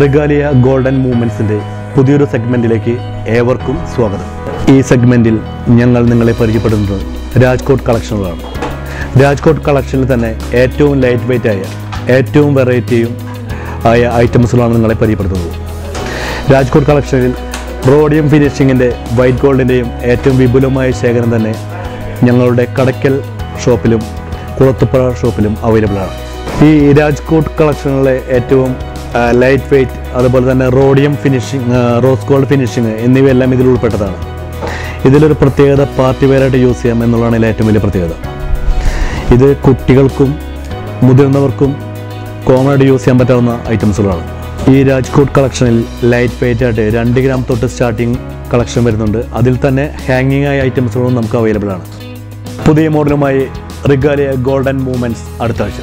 Regalia golden മൂവ്മെന്റ്സിന്റെ പുതിയൊരു സെഗ്മെന്റിലേക്ക് ഏവർക്കും സ്വാഗതം. ഈ സെഗ്മെന്റിൽ ഞങ്ങൾ നിങ്ങളെ പരിചയപ്പെടുന്നത് രാജ്കോട്ട് കളക്ഷനുകളാണ്. രാജ്കോട്ട് കളക്ഷനിൽ തന്നെ ഏറ്റവും ലൈറ്റ് വെയ്റ്റ് ആയ ഏറ്റവും വെറൈറ്റിയും ആയ ഐറ്റംസുകളാണ് നിങ്ങളെ പരിചയപ്പെടുത്തുന്നത്. രാജ്കോട്ട് കളക്ഷനിൽ റോഡിയം ഫിനിഷിങ്ങിന്റെ വൈറ്റ് ഗോൾഡിന്റെയും ഏറ്റവും വിപുലമായ ശേഖരം തന്നെ ഞങ്ങളുടെ കടയ്ക്കൽ ഷോപ്പിലും കുളത്തുപ്പുഴ ഷോപ്പിലും അവൈലബിളാണ് ഈ രാജ്കോട്ട് കളക്ഷനിലെ ഏറ്റവും ലൈറ്റ് വെയ്റ്റ് അതുപോലെ തന്നെ rhodium finishing rose gold finishing എന്നിവയെല്ലാം ഇതിൽ ഉൾപ്പെട്ടതാണ്. ഇതിലൊരു പ്രത്യേകത പാർട്ടി വെയറായിട്ട് യൂസ് ചെയ്യാം എന്നുള്ളതാണ് ഇതിലെ ഏറ്റവും വലിയ പ്രത്യേകത. ഇത് കുട്ടികൾക്കും മുതിർന്നവർക്കും കോമൺ ആയിട്ട് യൂസ് ചെയ്യാൻ പറ്റാവുന്ന ഐറ്റംസുകളാണ് ഈ രാജ്കോട്ട് കളക്ഷനിൽ ലൈറ്റ് വെയിറ്റ് ആയിട്ട് രണ്ട് ഗ്രാം തൊട്ട് സ്റ്റാർട്ടിങ് കളക്ഷൻ വരുന്നുണ്ട്. അതിൽ തന്നെ ഹാങ്ങിങ് ആയ ഐറ്റംസുകളും നമുക്ക് അവൈലബിൾ ആണ്. പുതിയ മോഡലുമായി റിഗാലിയ ഗോൾഡൻ മൂവ്മെന്റ്സ് അടുത്ത ആഴ്ച.